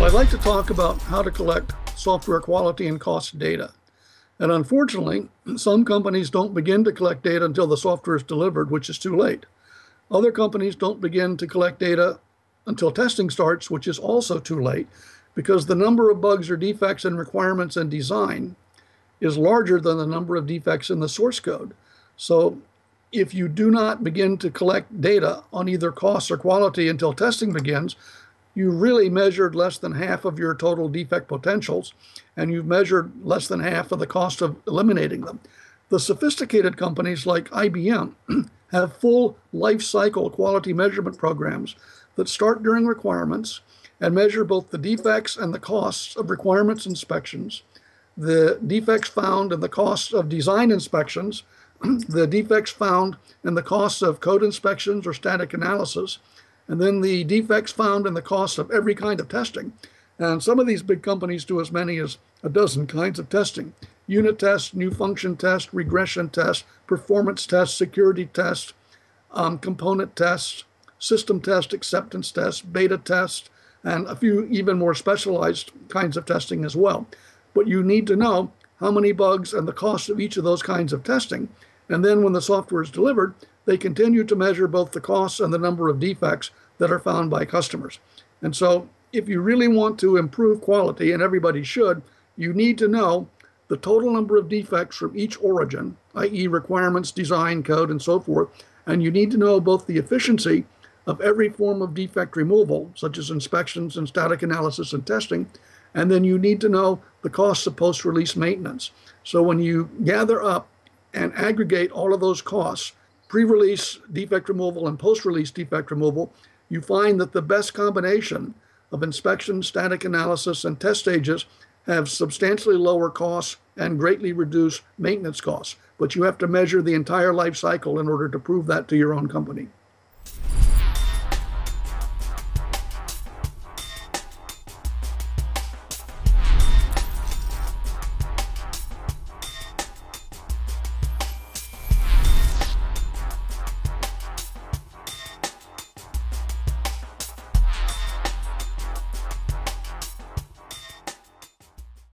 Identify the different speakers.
Speaker 1: I'd like to talk about how to collect software quality and cost data. And unfortunately, some companies don't begin to collect data until the software is delivered, which is too late. Other companies don't begin to collect data until testing starts, which is also too late, because the number of bugs or defects in requirements and design is larger than the number of defects in the source code. So if you do not begin to collect data on either costs or quality until testing begins, you really measured less than half of your total defect potentials, and you've measured less than half of the cost of eliminating them. The sophisticated companies like IBM have full life cycle quality measurement programs that start during requirements and measure both the defects and the costs of requirements inspections, the defects found and the costs of design inspections, the defects found and the costs of code inspections or static analysis, and then the defects found and the cost of every kind of testing. And some of these big companies do as many as a dozen kinds of testing unit tests, new function tests, regression tests, performance tests, security tests, um, component tests, system test, acceptance tests, beta tests, and a few even more specialized kinds of testing as well. But you need to know how many bugs and the cost of each of those kinds of testing. And then when the software is delivered, they continue to measure both the costs and the number of defects that are found by customers. And so, if you really want to improve quality, and everybody should, you need to know the total number of defects from each origin, i.e., requirements, design, code, and so forth. And you need to know both the efficiency of every form of defect removal, such as inspections and static analysis and testing. And then you need to know the costs of post release maintenance. So when you gather up and aggregate all of those costs, pre release defect removal and post release defect removal, you find that the best combination of inspection, static analysis, and test stages have substantially lower costs and greatly reduce maintenance costs. But you have to measure the entire life cycle in order to prove that to your own company.